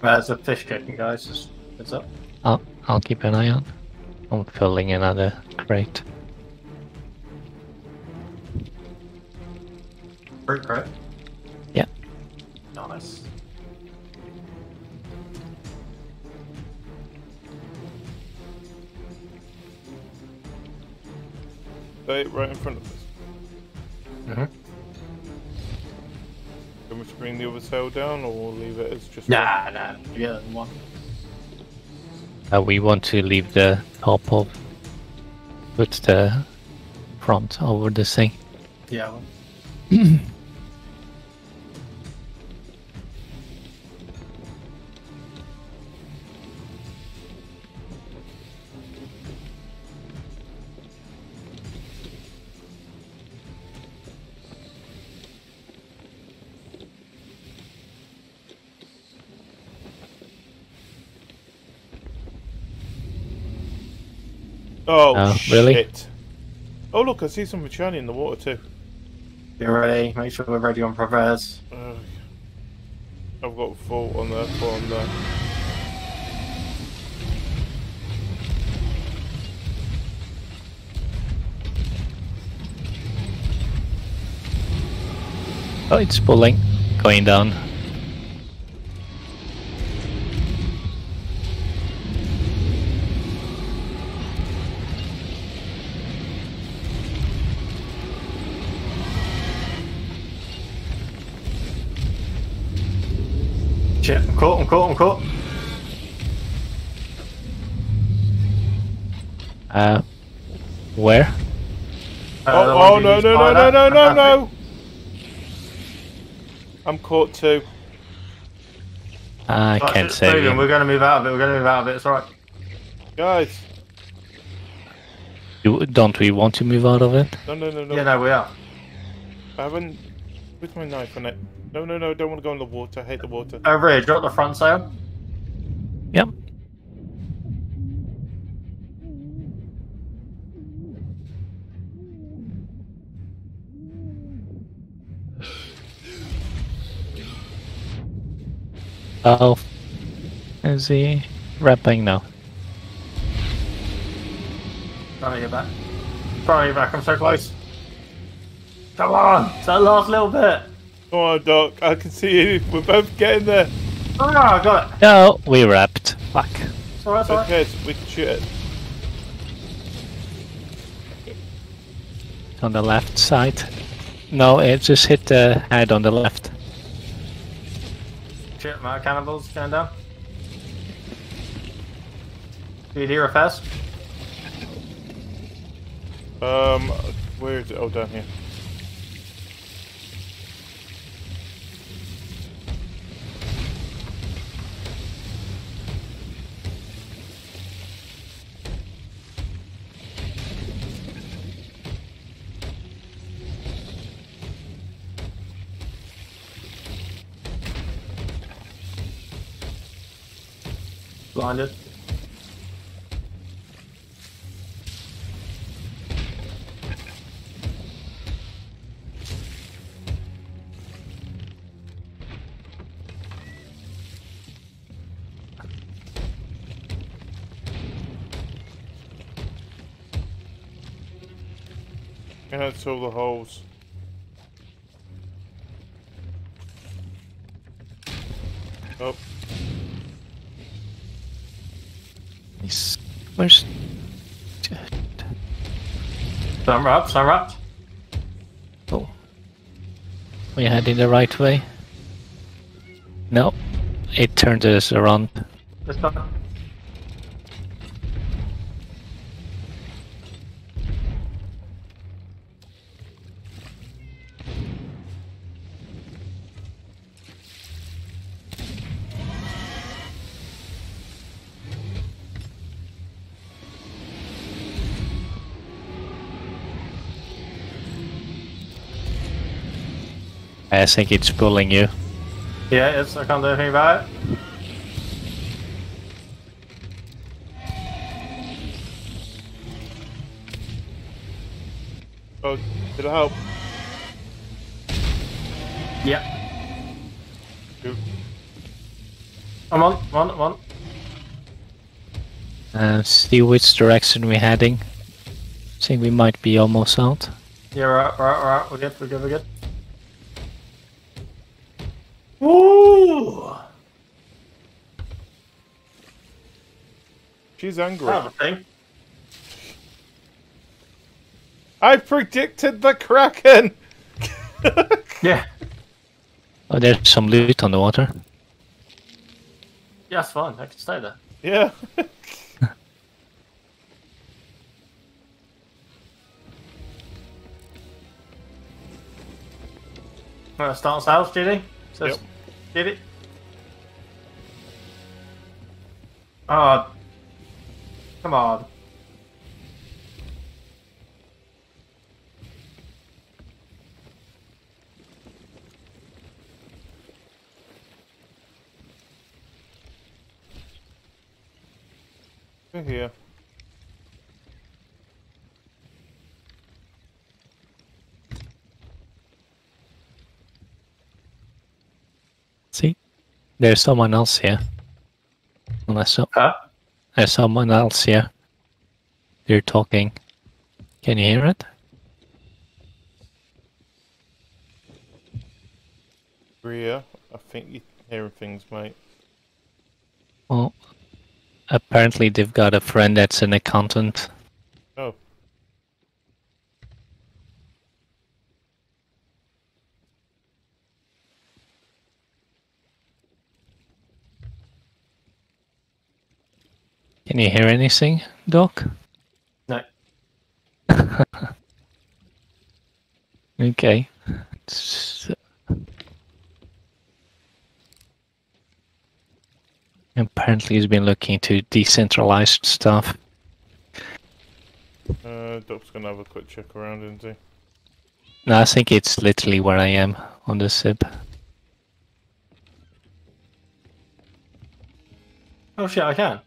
There's a fish cooking, guys. Just heads up. I'll, I'll keep an eye on. I'm filling another crate. Fruit crate. Yeah. Nice. Right, right in front of us. Mm-hmm. Can we just bring the other sail down or leave it as just Nah, nah. You get one. Uh, we want to leave the top of. Put the front over the thing. Yeah. Oh, Oh, really? shit. Oh, look, I see something shiny in the water too. Get ready. Make sure we're ready on Proveres. Uh, I've got four on there, full on there. Oh, it's pulling. Going down. Shit, I'm caught, I'm caught, I'm caught. Uh, where? Uh, the oh, one oh no, no, no, no, no, no, no! I'm caught too. I Right, can't it's save moving. you. We're going to move out of it. We're going to move out of it. It's alright. Guys! you. Don't we want to move out of it? No, no, no, no. Yeah, no, we are. I haven't. Where's my knife on it? No, no, no, don't want to go in the water. I hate the water. Over here, drop the front sail. Yep. Oh, is he wrapping now? Trying to get back. Trying to get back. I'm so close. Come on. It's that last little bit. Come on, Doc. I can see you. We're both getting there. Oh, I got it. No, we wrapped. Fuck. It's alright, it's alright. Okay, so we can shoot it. On the left side. No, it just hit the head on the left. Shit, my cannibals going down. Do you hear a fest? Um, where is it? Oh, down here. Blinded. And that's all the holes. Where's... Sun wrapped, sun wrapped. Oh. We heading the right way? No. It turned us around. This time. I think it's pulling you. Yeah, it's, I can't do anything about it. oh, did it help? Yep. Good. I'm on, I'm on, I'm on. Uh, see which direction we're heading. I think we might be almost out. Yeah, we're out, we're we're. We're good, we're good, we're good. She's angry. That was. I predicted the Kraken! Yeah. Oh, there's some loot on the water. Yeah, that's fine. I can stay there. yeah. Wanna start sales, Judy? Says, Yep. Judy? Oh. Ah, Come on. We're here. See? There's someone else here. Unless so Huh? There's someone else here. They're talking. Can you hear it? We're. I think you're hearing things, mate. Well, apparently they've got a friend that's an accountant. Oh. Can you hear anything, Doc? No. Okay. It's- Apparently he's been looking into decentralized stuff. Uh, Doc's gonna have a quick check around, isn't he? No, I think it's literally where I am on the ship. Oh shit, I can.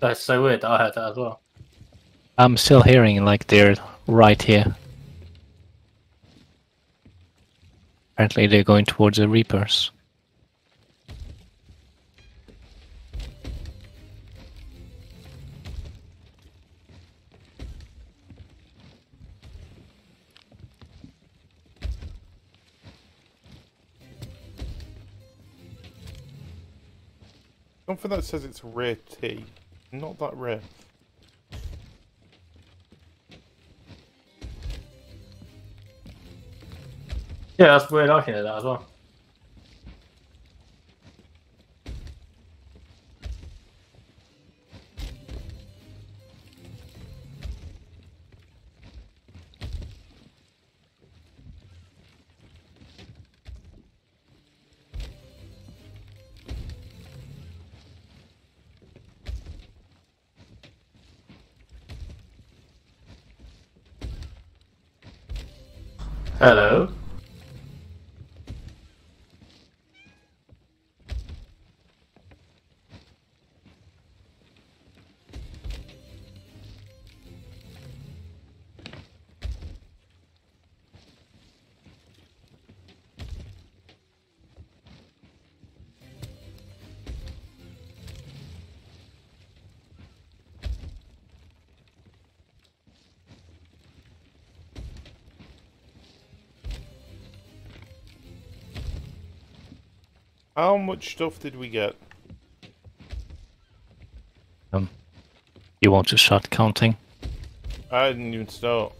That's so weird. I heard that as well. I'm still hearing like they're right here. Apparently they're going towards the Reapers. Something that says it's rare tea. Not that rare. Yeah, that's weird. I can hear that as well. Hello. How much stuff did we get? Um, you want to start counting? I didn't even start.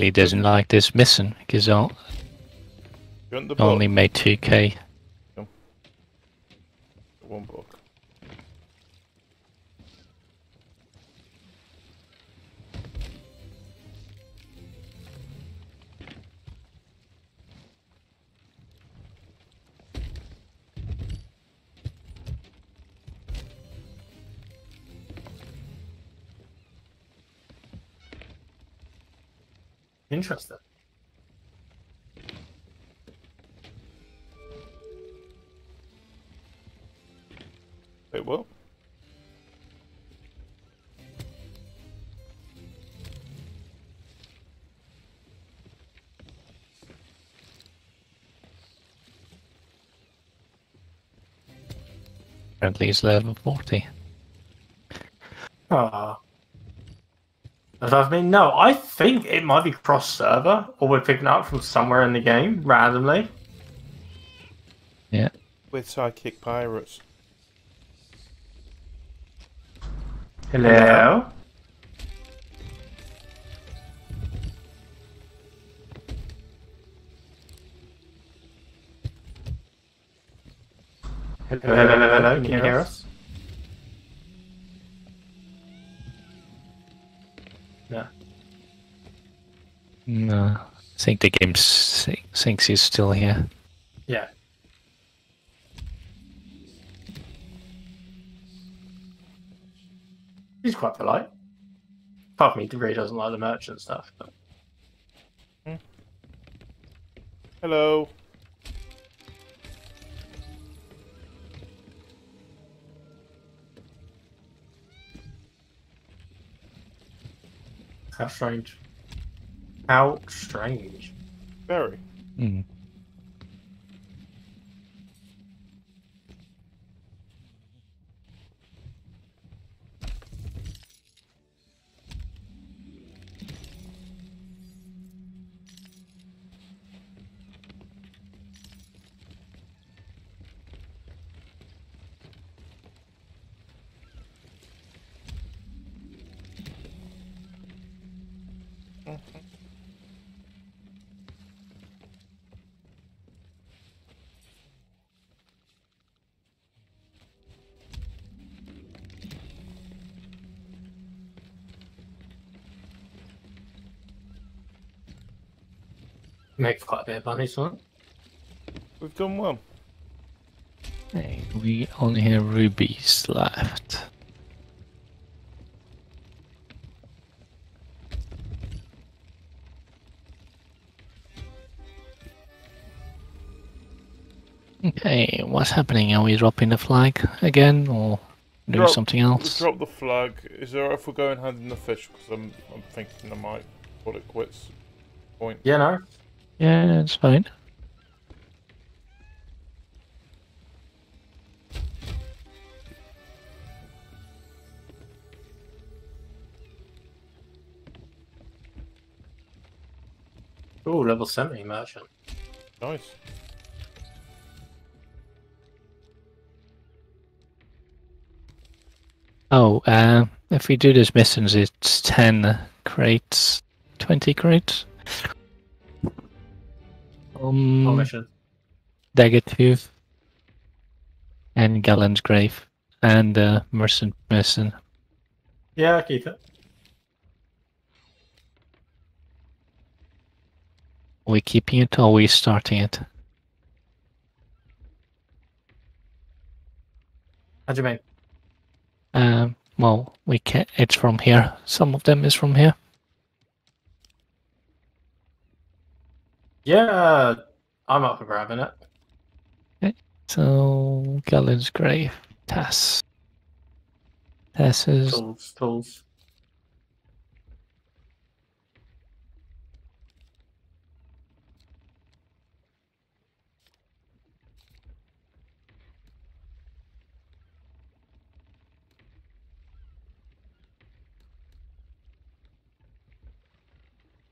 definitely doesn't like this missing because I only made 2k. One book. Interesting. Wait, what? Apparently it's level 40. Ah. Does that mean no? I think it might be cross server, or we're picking up from somewhere in the game randomly. Yeah. With sidekick pirates. Hello. Hello, hello, hello, hello. Can you hear us? No. No. I think the game thinks he's still here. Yeah. He's quite polite. Apart from he really doesn't like the merchant stuff. But hmm. Hello. How strange. How strange. Very. Hmm. Makes quite a bit of money, son. We've done well. Hey, we only have rubies left. Okay, what's happening? Are we dropping the flag again or doing Drop- something We else? drop the flag. Is there if we're going hand in the fish? Because I'm, I'm thinking I might call it quits. Point. Yeah, no. Yeah, it's fine. Ooh, level 70 merchant. Nice. Oh, uh, if we do these missions, it's 10 crates, 20 crates. Um, Oh, mission. Dagger and Galleon's Grave and uh, Merchant Mission. Yeah, keep it. Are we keeping it or are we starting it? How do you mean? Um, well, we can. It's from here. Some of them is from here. Yeah, I'm up for grabbing it. Okay, So Galleon's Grave, Tass. Tass is Tools, tools.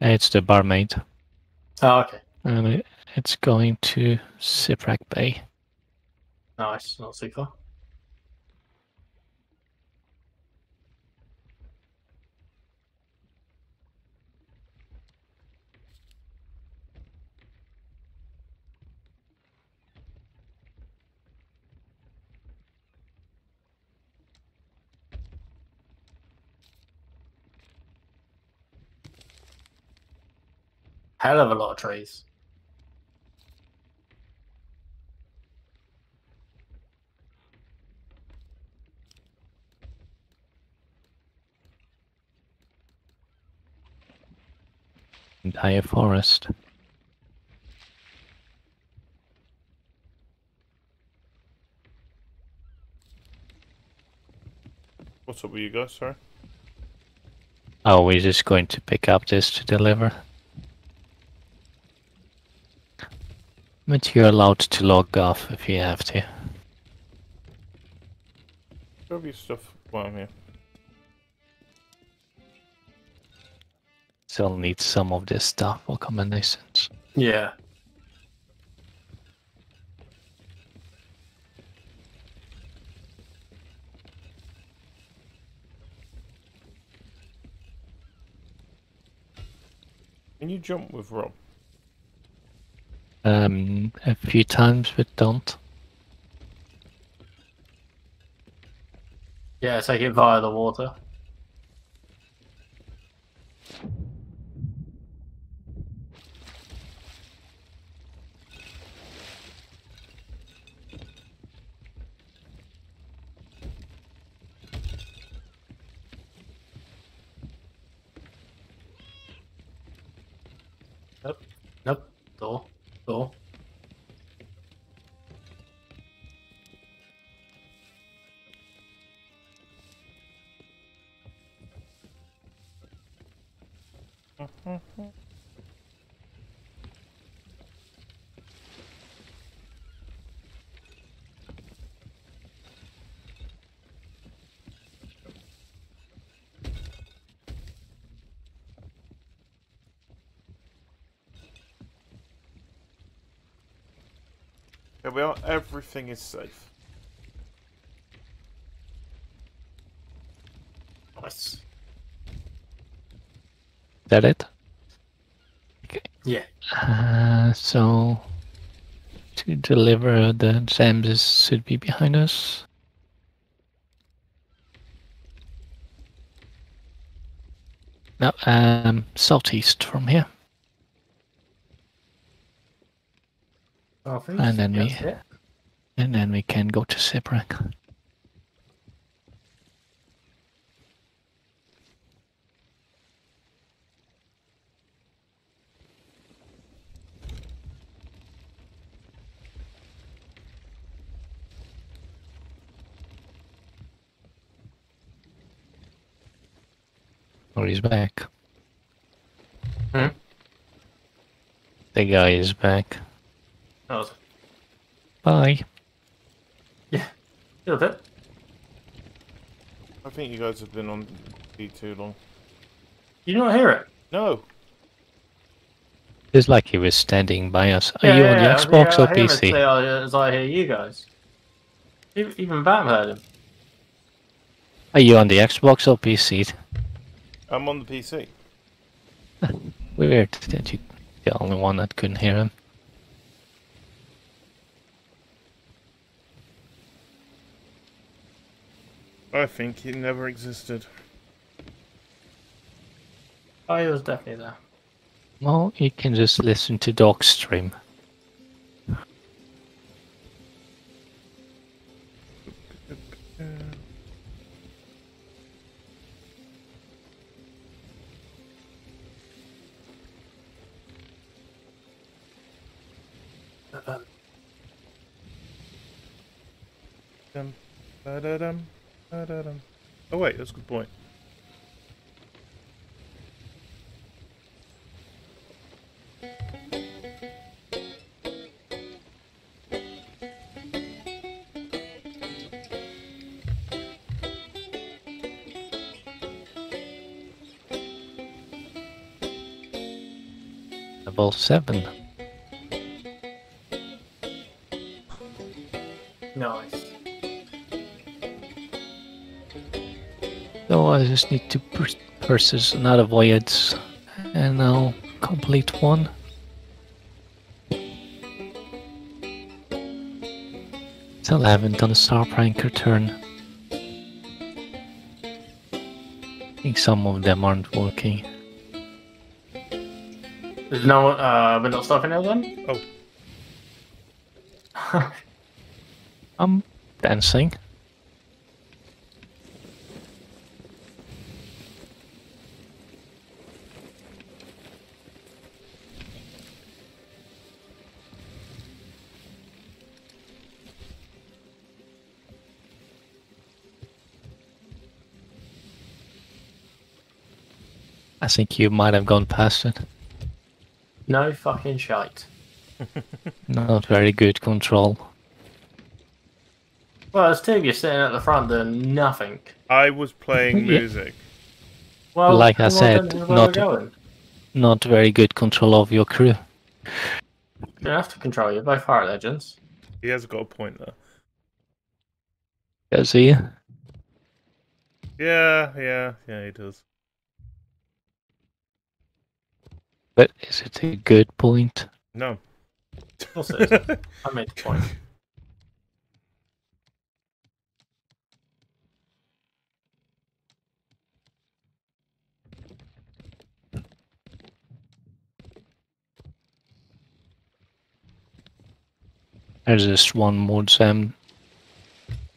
It's the barmaid, Oh, okay. and it, it's going to Shipwreck Bay. Nice. Not too far. Hell of a lot of trees. Entire forest. What's up with you guys, sorry? Oh, we're just going to pick up this to deliver. But you're allowed to log off if you have to. Grab your stuff while I'm here. Still need some of this stuff for combinations. Yeah. Can you jump with Rob? Um, a few times, but don't. Yeah, take it via the water. Here we are. Everything is safe. Nice. that it? Okay. Yeah. Uh, so to deliver the Zambis should be behind us. No, um, southeast from here. I And then we- that's it. And then we can go to Siprak. Oh, he's back. Hmm? The guy is back. That was Bye. Yeah. A little bit. I think you guys have been on T too long. You do not hear it? No. It's like he was standing by us. Are Yeah, you yeah, on the yeah, Xbox yeah, or I hear PC? clear uh, As I hear you guys. E- Even Bam heard him. Are you on the Xbox or PC? I'm on the PC. Weird that you the only one that couldn't hear him. I think it never existed. Oh, he was definitely there. Well, you can just listen to Dog stream. Uh, Dum, ba-da-dum, ba-da-dum. Oh wait, that's a good point. Level 7. I just need to pur- purchase another voyage and I'll complete one. Still haven't done a Sharp Ranker turn. I think some of them aren't working. There's no, uh, we're not stopping there then? Oh. I'm dancing. I think you might have gone past it. no fucking shite. Not very good control. Well, there's two of you sitting at the front doing nothing. I was playing music. Well, Like I said, then, where we're not- Not very good control of your crew. You don't have to control you by fire legends. He has got a point there. Does he? Yeah, yeah, yeah, he does. But is it a good point? No. Of course it is. I made the point. There's just one more gem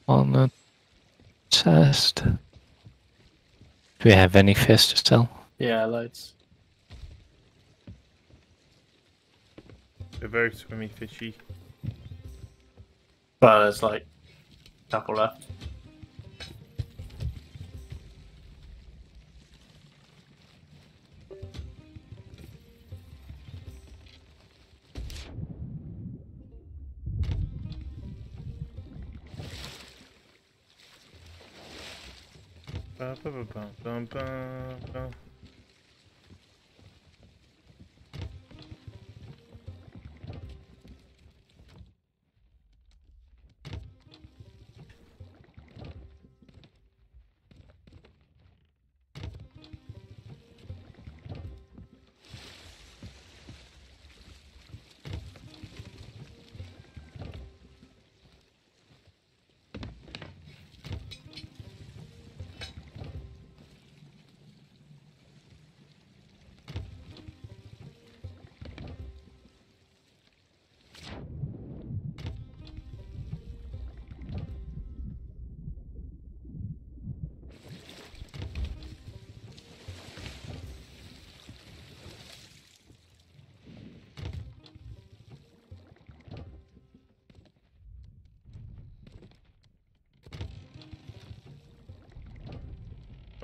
on the test. Do we have any fish to sell? Yeah, loads. They're very swimmy fishy. But there's like a couple left. Ba, ba, ba,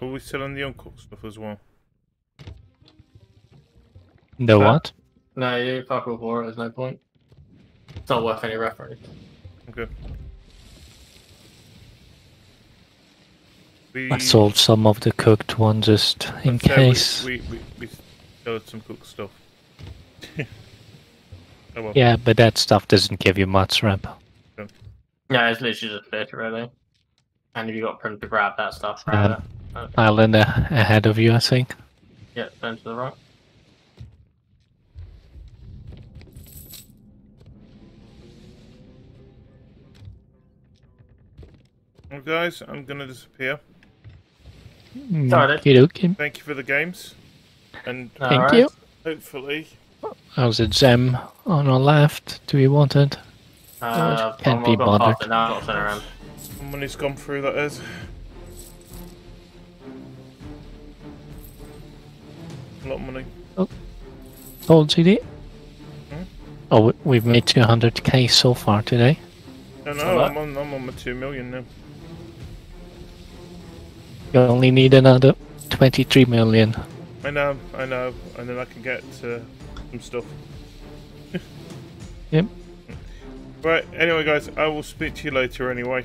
Are we selling the uncooked stuff as well? The Huh? what? No, you fuck with war, there's no point. It's not worth any reference. Okay. We, I sold some of the cooked one just in I'd case. We, we, we, we sold some cooked stuff. oh well. Yeah, but that stuff doesn't give you much ramp. Yeah, it's literally just fish, really. And if you got print to grab that stuff, uh, grab it. Okay. Island uh, ahead of you, I think. Yeah, turn to the right. Well, guys, I'm gonna disappear. Sorry, You okay? Thank you for the games, and Thank Alright. you. hopefully, How's a gem on our left? Do we want it? Uh, Can't be bothered. it now, I'm not turning around. some money's gone through. That is. A lot of money. Old GD? Hmm? Oh, we- we've made 200k so far today. No, no, I'm on, I'm on my two million now. You only need another 23 million. I know, I know, and then I can get uh, some stuff. Yep. Right. Anyway, guys, I will speak to you later. Anyway.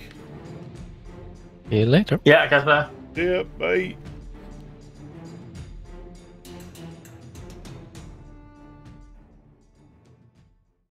See you later. Yeah, I guess there. See ya. Bye.